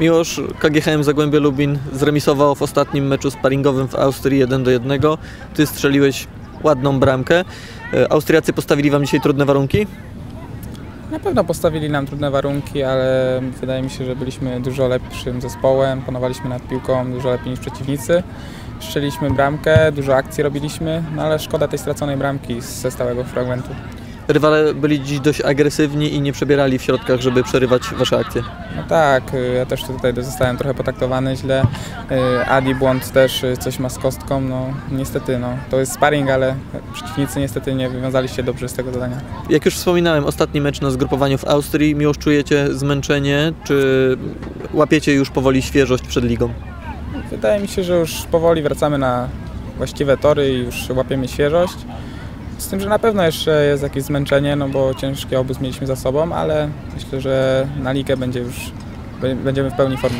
Miłosz, KGHM Zagłębie Lubin zremisował w ostatnim meczu sparingowym w Austrii 1 do 1. Ty strzeliłeś ładną bramkę. E, Austriacy postawili wam dzisiaj trudne warunki? Na pewno postawili nam trudne warunki, ale wydaje mi się, że byliśmy dużo lepszym zespołem, panowaliśmy nad piłką dużo lepiej niż przeciwnicy. Strzeliśmy bramkę, dużo akcji robiliśmy, no ale szkoda tej straconej bramki ze stałego fragmentu. Rywale byli dziś dość agresywni i nie przebierali w środkach, żeby przerywać wasze akcje. No tak, y, ja też tutaj zostałem trochę potraktowany źle. Y, Adi Błąd też y, coś ma z kostką, no niestety no, to jest sparring, ale przeciwnicy niestety nie wywiązali się dobrze z tego zadania. Jak już wspominałem, ostatni mecz na zgrupowaniu w Austrii. Miłosz, czujecie zmęczenie, czy łapiecie już powoli świeżość przed ligą? Wydaje mi się, że już powoli wracamy na właściwe tory i już łapiemy świeżość. Z tym, że na pewno jeszcze jest jakieś zmęczenie, no bo ciężki obóz mieliśmy za sobą, ale myślę, że na ligę będzie już, będziemy w pełni formy.